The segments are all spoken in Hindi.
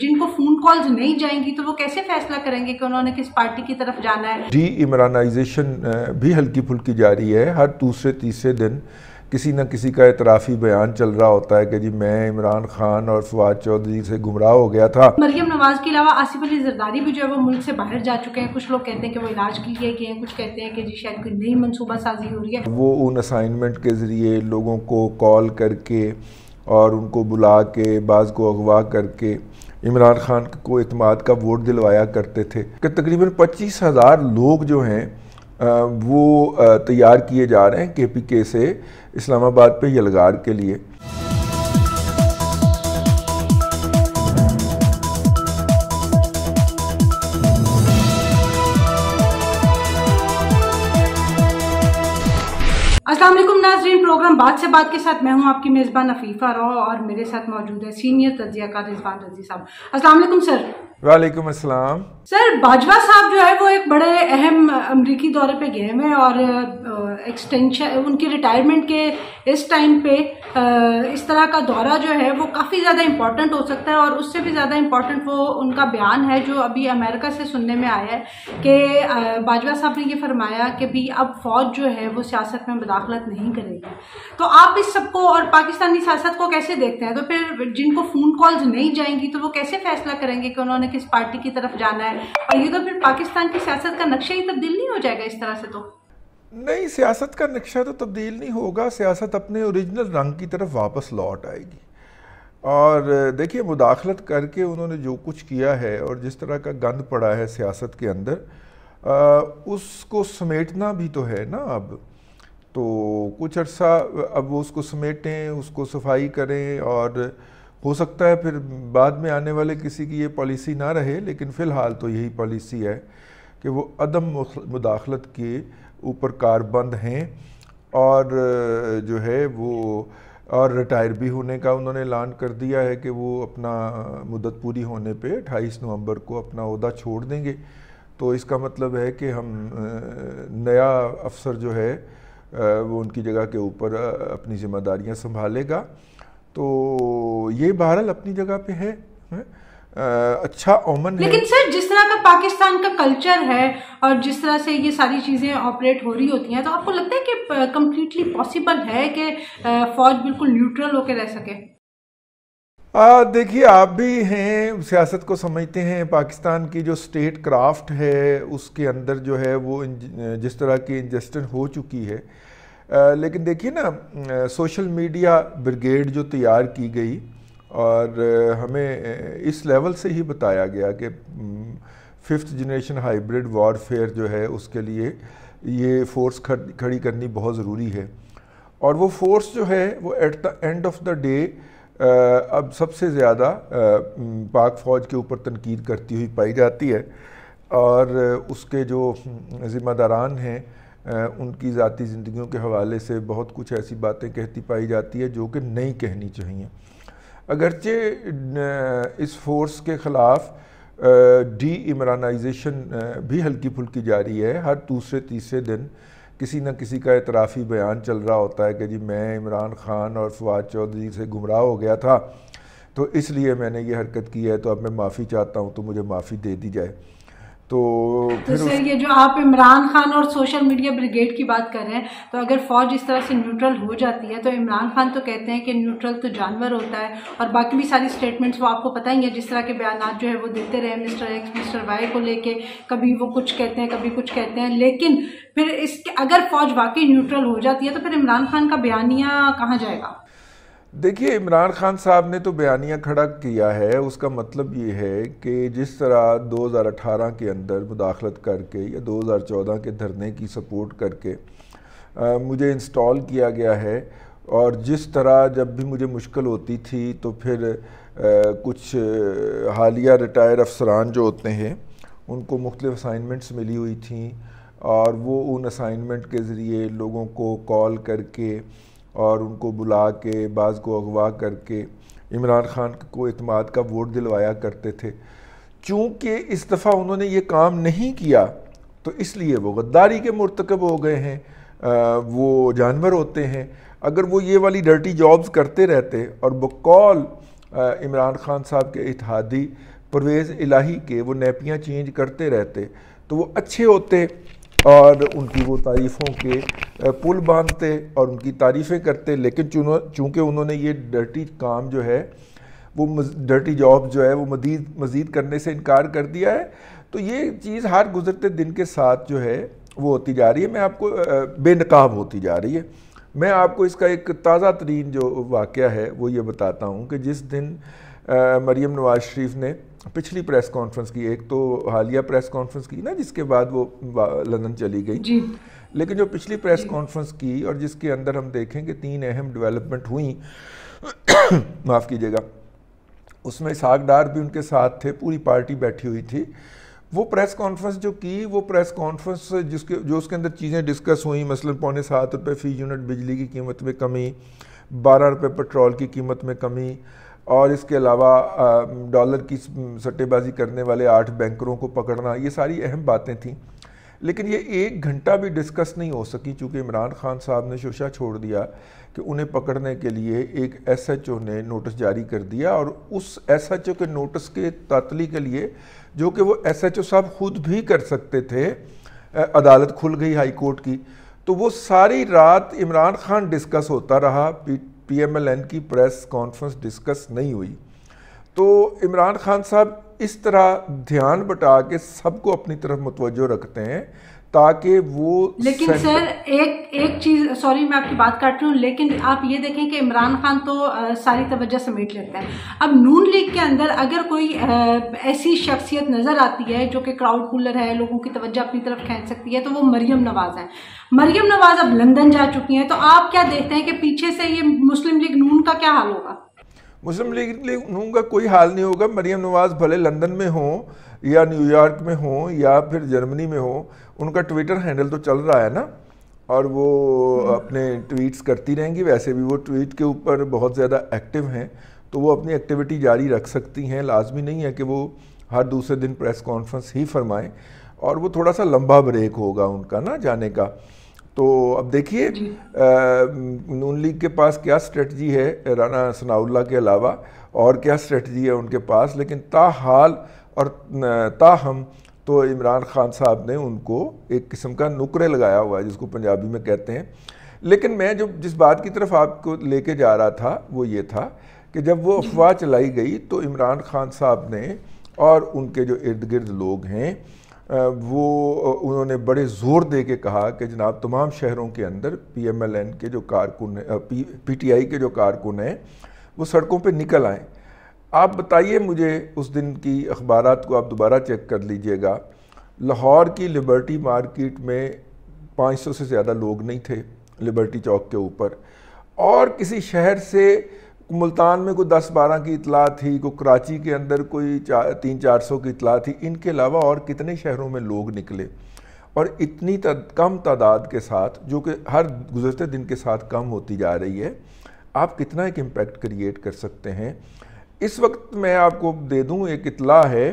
जिनको फ़ोन कॉल्स नहीं जाएँगी तो वो कैसे फैसला करेंगे कि उन्होंने किस पार्टी की तरफ़ जाना है? डी इमरानाइजेशन भी हल्की फुल्की जारी है। हर दूसरे तीसरे दिन किसी न किसी का इतराफ़ी बयान चल रहा होता है कि जी मैं इमरान खान और फवाद चौधरी से गुमराह हो गया था। मरियम नवाज़ के अलावा आसिफ अली जरदारी भी जो है वो मुल्क से बाहर जा चुके हैं। कुछ लोग कहते हैं कि वो इलाज के लिए गए हैं कुछ कहते हैं कि जी शायद कोई नई मनसूबा साजी हो रही है। वो उन असाइनमेंट के ज़रिए लोगों को कॉल करके और उनको बुला के बाज़ को अगवा करके इमरान खान को अतमाद का वोट दिलवाया करते थे कि तकरीबन पच्चीस हज़ार लोग जो हैं वो तैयार किए जा रहे हैं के पी के से इस्लामाबाद पर यलगार के लिए। प्रोग्राम बात से बात के साथ मैं हूँ आपकी मेज़बान अफीफ़ा रो और मेरे साथ मौजूद है सीनियर तजिया का रिजवान रज़ी साहब असलम सर वालेकुम अस्सलाम। सर, बाजवा साहब जो है वो एक बड़े अहम अमरीकी दौरे पे गए हुए और एक्सटेंशन उनकी रिटायरमेंट के इस टाइम पे इस तरह का दौरा जो है वो काफ़ी ज़्यादा इम्पोर्टेंट हो सकता है और उससे भी ज़्यादा इम्पोर्टेंट वो उनका बयान है जो अभी अमेरिका से सुनने में आया है कि बाजवा साहब ने ये फरमाया कि भी अब फौज जो है वो सियासत में मुदाखलत नहीं करेगी। तो आप इस सबको और पाकिस्तानी सियासत को कैसे देखते हैं? तो फिर जिनको फ़ोन कॉल्स नहीं जाएँगी तो वो कैसे फैसला करेंगे कि उन्होंने किस पार्टी की तरफ़ जाना है? और ये तो फिर पाकिस्तान की सियासत का नक्शा ही तब्दील नहीं हो जाएगा इस तरह से तो। नहीं सियासत का नक्शा तो तब्दील नहीं होगा। सियासत अपने ओरिजिनल रंग की तरफ़ वापस लौट आएगी। और देखिए मुदाखलत करके उन्होंने जो कुछ किया है और जिस तरह का गंद पड़ा है सियासत के अंदर आ, उसको समेटना भी तो है ना अब। तो कुछ अर्सा अब वो उसको समेटें उसको सफ़ाई करें और हो सकता है फिर बाद में आने वाले किसी की ये पॉलिसी ना रहे, लेकिन फ़िलहाल तो यही पॉलिसी है कि वो अदम मुदाखलत के ऊपर कारबंद हैं और जो है वो, और रिटायर भी होने का उन्होंने ऐलान कर दिया है कि वो अपना मुदत पूरी होने पे 28 नवंबर को अपना अहदा छोड़ देंगे। तो इसका मतलब है कि हम नया अफसर जो है वो उनकी जगह के ऊपर अपनी ज़िम्मेदारियाँ संभालेगा। तो ये बहरहाल अपनी जगह पे है, है? अच्छा ओमन लेकिन है। सर जिस तरह का पाकिस्तान का कल्चर है और जिस तरह से ये सारी चीज़ें ऑपरेट हो रही होती हैं तो आपको लगता है कि कम्प्लीटली पॉसिबल है कि फौज बिल्कुल न्यूट्रल होकर रह सके देखिए आप भी हैं सियासत को समझते हैं पाकिस्तान की जो स्टेट क्राफ्ट है उसके अंदर जो है वो जिस तरह की इंजस्टन हो चुकी है आ, लेकिन देखिए ना सोशल मीडिया ब्रिगेड जो तैयार की गई और हमें इस लेवल से ही बताया गया कि फिफ्थ जनरेशन हाइब्रिड वॉरफेयर जो है, उसके लिए ये फोर्स खड़ी करनी बहुत ज़रूरी है। और वो फोर्स जो है, वो at the end of the day अब सबसे ज़्यादा पाक फ़ौज के ऊपर तनकीद करती हुई पाई जाती है। और उसके जो ज़िम्मेदारान हैं उनकी ज़ाती ज़िंदगियों के हवाले से बहुत कुछ ऐसी बातें कहती पाई जाती है जो कि नहीं कहनी चाहिए। अगरचे इस फोर्स के ख़िलाफ़ डी इमरानाइजेशन भी हल्की फुल्की जारी है। हर दूसरे, तीसरे दिन किसी न किसी का इतराफ़ी बयान चल रहा होता है कि जी, मैं इमरान ख़ान और फवाद चौधरी से गुमराह हो गया था तो इसलिए मैंने ये हरकत की है तो अब मैं माफ़ी चाहता हूँ तो मुझे माफ़ी दे दी जाए। तो, तो सर ये जो आप इमरान खान और सोशल मीडिया ब्रिगेड की बात कर रहे हैं तो अगर फौज इस तरह से न्यूट्रल हो जाती है तो इमरान खान तो कहते हैं कि न्यूट्रल तो जानवर होता है और बाकी भी सारी स्टेटमेंट्स वो आपको पता ही है जिस तरह के बयान जो है वो देते रहे मिस्टर एक्स मिस्टर वाई को लेके कभी वो कुछ कहते हैं कभी कुछ कहते हैं लेकिन फिर इसके अगर फौज वाकई न्यूट्रल हो जाती है तो फिर इमरान खान का बयानिया कहाँ जाएगा? देखिए इमरान खान साहब ने तो बयानिया खड़ा किया है। उसका मतलब ये है कि जिस तरह 2018 के अंदर मुदाखलत करके या 2014 के धरने की सपोर्ट करके आ, मुझे इंस्टॉल किया गया है और जिस तरह जब भी मुझे मुश्किल होती थी तो फिर आ, कुछ हालिया रिटायर अफसरान जो होते हैं उनको मुख्तलिफ़ असाइनमेंट्स मिली हुई थी और वो उन असाइनमेंट के ज़रिए लोगों को कॉल करके और उनको बुला के बाज़ को अगवा करके इमरान खान को अतमाद का वोट दिलवाया करते थे। चूँकि इस दफ़ा उन्होंने ये काम नहीं किया तो इसलिए वो गद्दारी के मरतकब हो गए हैं आ, वो जानवर होते हैं। अगर वो ये वाली डर्टी जॉब्स करते रहते और बकौल इमरान खान साहब के इतिहादी परवेज़ इलाही के वो नैपियाँ चेंज करते रहते तो वो अच्छे होते। और उनकी वो तारीफ़ों के पुल बांधते और उनकी तारीफ़ें करते, लेकिन चूँकि उन्होंने ये डर्टी काम जो है, वो डर्टी जॉब जो है, वो मजीद मज़ीद करने से इनकार कर दिया है। तो ये चीज़ हर गुजरते दिन के साथ जो है, वो होती जा रही है। मैं आपको बेनकाब होती जा रही है। मैं आपको इसका एक ताज़ा तरीन जो वाक़ है, वो ये बताता हूँ कि जिस दिन मरीम नवाज़ शरीफ ने पिछली प्रेस कॉन्फ्रेंस की एक तो हालिया प्रेस कॉन्फ्रेंस की ना जिसके बाद वो लंदन चली गई। जी। लेकिन जो पिछली प्रेस कॉन्फ्रेंस की और जिसके अंदर हम देखें कि तीन अहम डेवलपमेंट हुई माफ़ कीजिएगा उसमें सागडार भी उनके साथ थे पूरी पार्टी बैठी हुई थी। वो प्रेस कॉन्फ्रेंस जो की वो प्रेस कॉन्फ्रेंस जिसके जो उसके अंदर चीज़ें डिस्कस हुई मसलन पौने सात रुपये फ़ी यूनिट बिजली की कीमत में कमी बारह रुपये पेट्रोल की कीमत में कमी और इसके अलावा डॉलर की सट्टेबाजी करने वाले आठ बैंकरों को पकड़ना, ये सारी अहम बातें थीं। लेकिन ये एक घंटा भी डिस्कस नहीं हो सकी, चूँकि इमरान खान साहब ने शोशा छोड़ दिया कि उन्हें पकड़ने के लिए एक एसएचओ ने नोटिस जारी कर दिया और उस एसएचओ के नोटिस के तातली के लिए, जो कि वो एसएचओ साहब खुद भी कर सकते थे अदालत खुल गई हाई कोर्ट की। तो वो सारी रात इमरान खान डिस्कस होता रहा पीएमएलएन की प्रेस कॉन्फ्रेंस डिस्कस नहीं हुई। तो इमरान खान साहब इस तरह ध्यान बटा के सबको अपनी तरफ़ मुतवजो रखते हैं ताकि वो लेकिन सर एक एक चीज़ सॉरी मैं आपकी बात काट रही हूँ लेकिन आप ये देखें कि इमरान खान तो आ, सारी तवज्जो समेट लेते हैं। अब नून लीग के अंदर अगर कोई आ, ऐसी शख्सियत नज़र आती है जो कि क्राउड पुलर है लोगों की तवज्जो अपनी तरफ़ खींच सकती है तो वो मरियम नवाज़ है। मरियम नवाज़ अब लंदन जा चुकी हैं तो आप क्या देखते हैं कि पीछे से ये मुस्लिम लीग नून का क्या हाल होगा? मुस्लिम लीग नून का कोई हाल नहीं होगा। मरियम नवाज़ भले लंदन में हो या न्यूयॉर्क में हो या फिर जर्मनी में हो उनका ट्विटर हैंडल तो चल रहा है ना और वो हम्म। अपने ट्वीट्स करती रहेंगी वैसे भी वो ट्वीट के ऊपर बहुत ज़्यादा एक्टिव हैं तो वो अपनी एक्टिविटी जारी रख सकती हैं। लाजमी नहीं है कि वो हर दूसरे दिन प्रेस कॉन्फ्रेंस ही फरमाएँ और वो थोड़ा सा लंबा ब्रेक होगा उनका ना जाने का। तो अब देखिए नून लीग के पास क्या स्ट्रेटजी है राना सनाउल्ला के अलावा और क्या स्ट्रेटजी है उनके पास लेकिन ताहाल और ताहम तो इमरान खान साहब ने उनको एक किस्म का नुकरे लगाया हुआ है, जिसको पंजाबी में कहते हैं। लेकिन मैं जो जिस बात की तरफ़ आपको लेके जा रहा था, वो ये था कि जब वो अफवाह चलाई गई तो इमरान खान साहब ने और उनके जो इर्द गिर्द लोग हैं वो उन्होंने बड़े ज़ोर दे के कहा कि जनाब, तमाम शहरों के अंदर पीएमएलएन के जो कारकुन पी, पीटीआई के जो कारकुन हैं, वो सड़कों पे निकल आए। आप बताइए मुझे उस दिन की अखबार को आप दोबारा चेक कर लीजिएगा। लाहौर की लिबर्टी मार्केट में 500 से ज़्यादा लोग नहीं थे लिबर्टी चौक के ऊपर। और किसी शहर से मुल्तान में कोई दस बारह की इतला थी कोई कराची के अंदर कोई चार तीन चार सौ की इतला थी इनके अलावा और कितने शहरों में लोग निकले? और इतनी तद, कम तादाद के साथ जो कि हर गुजरते दिन के साथ कम होती जा रही है आप कितना एक इम्पेक्ट क्रिएट कर सकते हैं? इस वक्त मैं आपको दे दूँ एक इतला है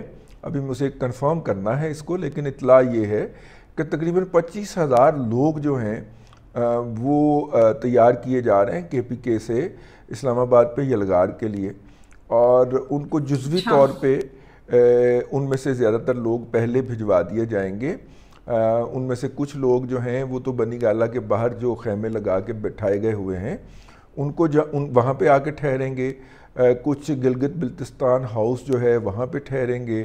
अभी मुझे कंफर्म करना है इसको लेकिन इतला ये है कि तकरीबन पच्चीस हज़ार लोग जो हैं वो तैयार किए जा रहे हैं के पी के से इस्लामाबाद पे यलगार के लिए। और उनको जुजवी अच्छा। तौर पे उनमें से ज़्यादातर लोग पहले भिजवा दिए जाएँगे। उनमें से कुछ लोग जो हैं वो तो बनी गाला के बाहर जो खेमे लगा के बैठाए गए हुए हैं उनको जो उन वहाँ पे आके ठहरेंगे। कुछ गिलगित बल्तिस्तान हाउस जो है वहाँ पे ठहरेंगे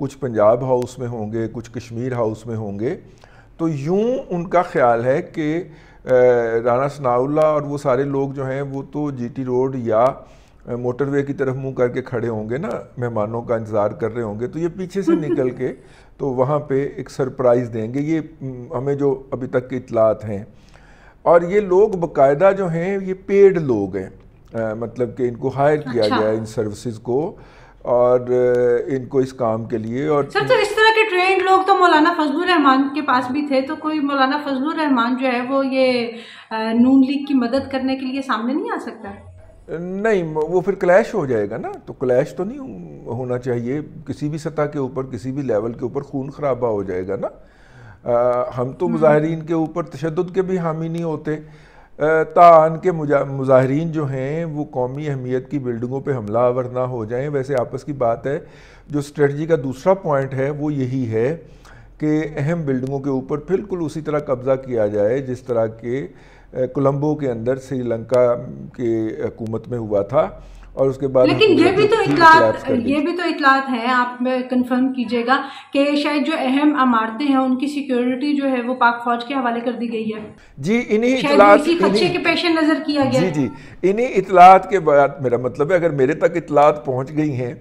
कुछ पंजाब हाउस में होंगे कुछ कश्मीर हाउस में होंगे। तो यूँ उनका ख्याल है कि राना सनाउल्ला और वो सारे लोग जो हैं वो तो जीटी रोड या मोटरवे की तरफ़ मुँह करके खड़े होंगे ना मेहमानों का इंतज़ार कर रहे होंगे। तो ये पीछे से निकल के तो वहाँ पे एक सरप्राइज़ देंगे। ये हमें जो अभी तक की इतलात हैं। और ये लोग बाकायदा जो हैं ये पेड लोग हैं। मतलब कि इनको हायर किया अच्छा। गया इन सर्विसेज़ को और इनको इस काम के लिए और सर तो इस तरह के ट्रेंड लोग तो मौलाना फजलुर रहमान के पास भी थे तो कोई मौलाना फजलुर रहमान जो है वो ये नून लीग की मदद करने के लिए सामने नहीं आ सकता नहीं वो फिर क्लैश हो जाएगा ना तो क्लैश तो नहीं होना चाहिए किसी भी सतह के ऊपर किसी भी लेवल के ऊपर खून खराबा हो जाएगा ना आ, हम तो हम्म। मुजाहरीन के ऊपर तशद के भी हामी नहीं होते तान के मुजाहरीन जो हैं, वो कौमी अहमियत की बिल्डिंगों पे हमलावर ना हो जाएँ। वैसे आपस की बात है, जो स्ट्रेटजी का दूसरा पॉइंट है, वो यही है कि अहम बिल्डिंगों के ऊपर बिल्कुल उसी तरह कब्ज़ा किया जाए, जिस तरह के कोलंबो के अंदर श्रीलंका के हकूमत में हुआ था। और उसके बाद लेकिन ये भी तो इतलात ये भी तो इतलात है आप कंफर्म कीजिएगा कि शायद जो अहम इमारतें हैं उनकी सिक्योरिटी जो है वो पाक फौज के हवाले कर दी गई है। जी इन्हीं इतलात खदशे के पेश नज़र किया गया। जी जी। इन्हीं इतलात के बाद मेरा मतलब है अगर मेरे तक इतलात पहुँच गई हैं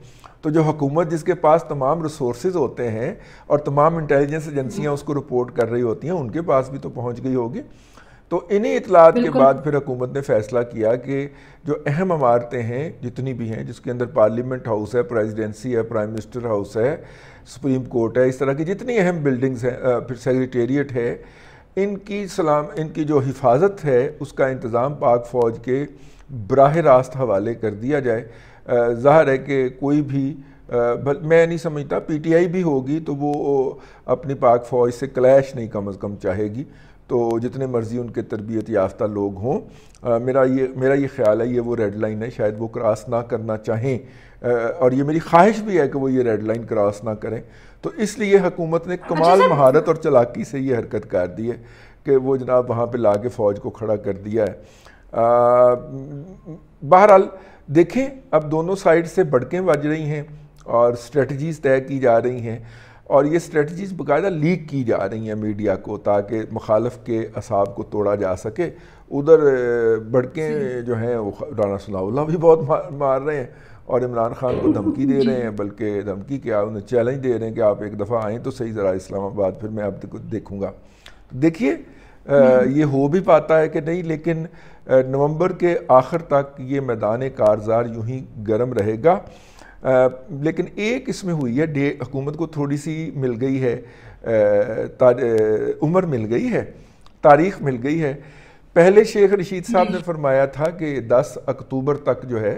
तो जो हुकूमत जिसके पास तमाम रिसोर्स होते हैं और तमाम इंटेलिजेंस एजेंसियाँ उसको रिपोर्ट कर रही होती हैं उनके पास भी तो पहुँच गई होगी। तो इन्हीं इतलात के बाद फिर हुकूमत ने फैसला किया कि जो अहम इमारतें हैं जितनी भी हैं जिसके अंदर पार्लियामेंट हाउस है प्रेसिडेंसी है प्राइम मिनिस्टर हाउस है सुप्रीम कोर्ट है इस तरह की जितनी अहम बिल्डिंग्स हैं फिर सेक्रेटेरिएट है इनकी सलाम इनकी जो हिफाजत है उसका इंतज़ाम पाक फ़ौज के बरह रास्त हवाले कर दिया जाए। ज़ाहिर है कि कोई भी मैं नहीं समझता पीटीआई भी होगी तो वो अपनी पाक फ़ौज से क्लैश नहीं कम अज़ कम चाहेगी। तो जितने मर्ज़ी उनके तरबियत याफ्ता लोग हों मेरा ये मेरा ये ख्याल है ये वो रेड लाइन है शायद वो क्रॉस ना करना चाहें आ, और ये मेरी ख्वाहिश भी है कि वो ये रेड लाइन क्रॉस ना करें। तो इसलिए हुकूमत ने अच्छा कमाल महारत और चलाकी से ये हरकत कर दी है कि वो जनाब वहाँ पर ला के फ़ौज को खड़ा कर दिया है। बहरहाल देखें अब दोनों साइड से बड़कें बज रही हैं और स्ट्रेटजीज़ तय की जा रही हैं। और ये स्ट्रेटजीज़ बाकायदा लीक की जा रही हैं मीडिया को ताकि मुखालफ के असाब को तोड़ा जा सके। उधर बड़के जो। हैं वो राना सनाउल्ला भी बहुत मार, मार रहे हैं और इमरान खान को धमकी दे रहे हैं बल्कि धमकी क्या उन्हें चैलेंज दे रहे हैं कि आप एक दफ़ा आएँ तो सही ज़रा इस्लामाबाद फिर मैं अब देखूँगा। देखिए ये हो भी पाता है कि नहीं लेकिन नवंबर के आखिर तक ये मैदान कारजार यूँ ही गर्म रहेगा। लेकिन एक इसमें हुई है डे हुकूमत को थोड़ी सी मिल गई है उम्र मिल गई है तारीख मिल गई है। पहले शेख रशीद साहब ने फरमाया था कि 10 अक्टूबर तक जो है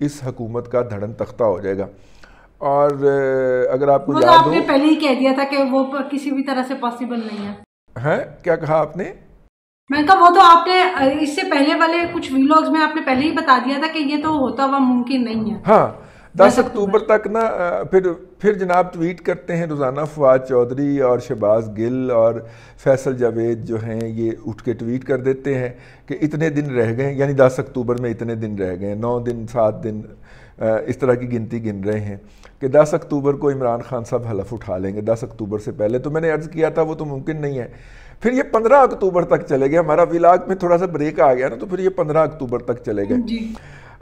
इस हकूमत का धड़न तख्ता हो जाएगा। और अगर आपको याद आपने पहले ही कह दिया था कि वो किसी भी तरह से पॉसिबल नहीं है। हैं? क्या कहा आपने? मैं कहा वो तो आपने इससे पहले वाले कुछ वीलॉग्स में आपने पहले ही बता दिया था कि ये तो होता हुआ मुमकिन नहीं है। हाँ दस अक्टूबर तक ना फिर फिर जनाब ट्वीट करते हैं रोज़ाना फवाद चौधरी और शहबाज गिल और फैसल जावेद जो हैं ये उठ के ट्वीट कर देते हैं कि इतने दिन रह गए यानी दस अक्टूबर में इतने दिन रह गए नौ दिन सात दिन इस तरह की गिनती गिन रहे हैं कि दस अक्टूबर को इमरान खान साहब हलफ उठा लेंगे। दस अक्टूबर से पहले तो मैंने अर्ज़ किया था वो तो मुमकिन नहीं है। फिर ये पंद्रह अक्टूबर तक चले गए हमारा विलाग में थोड़ा सा ब्रेक आ गया ना तो फिर ये पंद्रह अक्टूबर तक चले गए।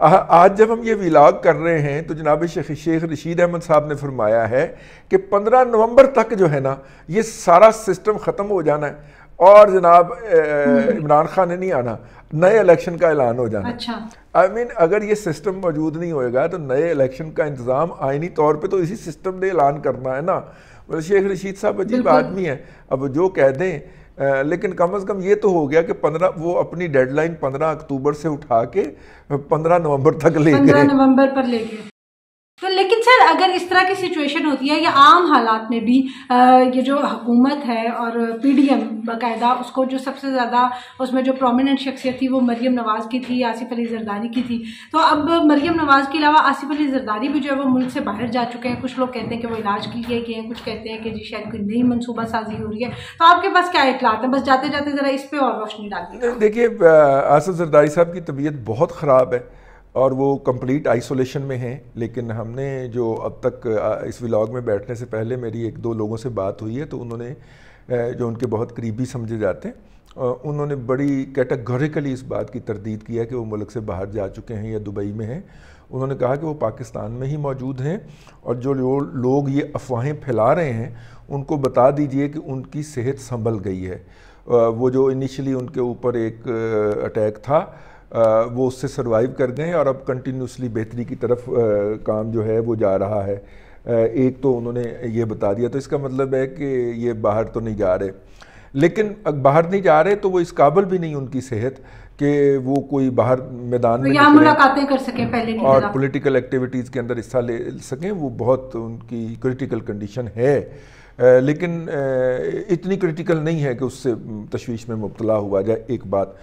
आज जब हम ये विलाग कर रहे हैं तो जनाब शेख शेख रशीद अहमद साहब ने फरमाया है कि 15 नवंबर तक जो है ना ये सारा सिस्टम ख़त्म हो जाना है। और जनाब हम्म। इमरान खान ने नहीं आना नए इलेक्शन का ऐलान हो जाना। अच्छा। आई I मीन mean, अगर ये सिस्टम मौजूद नहीं होएगा तो नए इलेक्शन का इंतज़ाम आइनी तौर पे तो इसी सिस्टम ने ऐलान करना है ना। मतलब शेख रशीद साहब अजीब आदमी है। अब जो कह दें लेकिन कम से कम ये तो हो गया कि पंद्रह वो अपनी डेडलाइन पंद्रह अक्टूबर से उठा के पंद्रह नवंबर तक ले गए। नवंबर पर ले गए। तो लेकिन सर अगर इस तरह की सिचुएशन होती है या आम हालात में भी आ, ये जो हुकूमत है और पीडीएम बाकायदा उसको जो सबसे ज़्यादा उसमें जो प्रोमिनेंट शख्सियत थी वो मरियम नवाज़ की थी आसिफ अली जरदारी की थी। तो अब मरियम नवाज़ के अलावा आसिफ अली जरदारी भी जो है वो मुल्क से बाहर जा चुके हैं। कुछ लोग कहते हैं कि वो इलाज के लिए गए हैं कुछ कहते हैं कि जी शायद कोई नई मनसूबा साजी हो रही है। तो आपके पास क्या इतलात है? बस जाते जाते ज़रा इस पर और रोशनी डाल देखिए आसिफ जरदारी साहब की तबीयत बहुत ख़राब है। और वो कंप्लीट आइसोलेशन में हैं, लेकिन हमने जो अब तक इस व्लॉग में बैठने से पहले मेरी एक दो लोगों से बात हुई है तो उन्होंने जो उनके बहुत करीबी समझे जाते हैं उन्होंने बड़ी कैटेगोरिकली इस बात की तरदीद की है कि वो मुल्क से बाहर जा चुके हैं या दुबई में हैं। उन्होंने कहा कि वो पाकिस्तान में ही मौजूद हैं और जो लोग ये अफवाहें फैला रहे हैं, उनको बता दीजिए कि उनकी सेहत संभल गई है। वो जो इनिशली उनके ऊपर एक अटैक था वो उससे सर्वाइव कर गए और अब कंटिन्यूसली बेहतरी की तरफ़ काम जो है वो जा रहा है। एक तो उन्होंने ये बता दिया तो इसका मतलब है कि ये बाहर तो नहीं जा रहे। लेकिन बाहर नहीं जा रहे तो वो इस काबिल भी नहीं उनकी सेहत कि वो कोई बाहर मैदान में मुलाकातें कर सकें पहले की और पॉलिटिकल एक्टिविटीज़ के अंदर हिस्सा ले सकें वो बहुत उनकी क्रिटिकल कंडीशन है। लेकिन इतनी क्रिटिकल नहीं है कि उससे तशवीश में मुबतला हुआ जाए एक बात।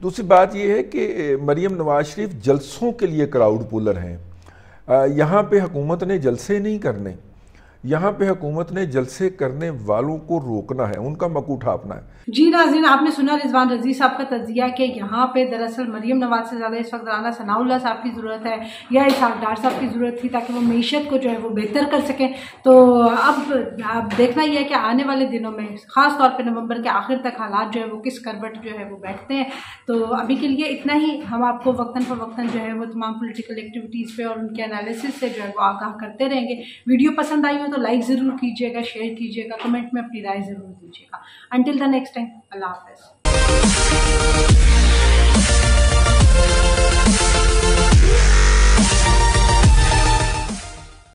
दूसरी बात यह है कि मरीम नवाज़ शरीफ जलसों के लिए क्राउड पुलर हैं। यहाँ पे हुकूमत ने जलसे नहीं करने, यहाँ पे हुकूमत ने जलसे करने वालों को रोकना है, उनका मकू ठापना है। जी नाजीन आपने सुना रिजवान रज़ी साहब का तजिया कि यहाँ पे दरअसल मरियम नवाज़ से ज़्यादा इस वक्त राना सनाउल्ला साहब की ज़रूरत है या इसहाक डार साहब की ज़रूरत थी ताकि वो मीशत को जो है वो बेहतर कर सकें। तो अब अब देखना ही है कि आने वाले दिनों में, ख़ास तौर पर नवंबर के आखिर तक हालात जो है वो किस करवट जो है वो बैठते हैं। तो अभी के लिए इतना ही। हम आपको वक्ता फ़वक्ता जो है वो तमाम पोलिटिकल एक्टिविटीज़ पर और उनके एनालिसिस से जो है वो आगाह करते रहेंगे। वीडियो पसंद आई हो तो लाइक ज़रूर कीजिएगा शेयर कीजिएगा कमेंट में अपनी राय ज़रूर दीजिएगा। अंटिल द नेक्स्ट टाइम अल्लाह हाफ़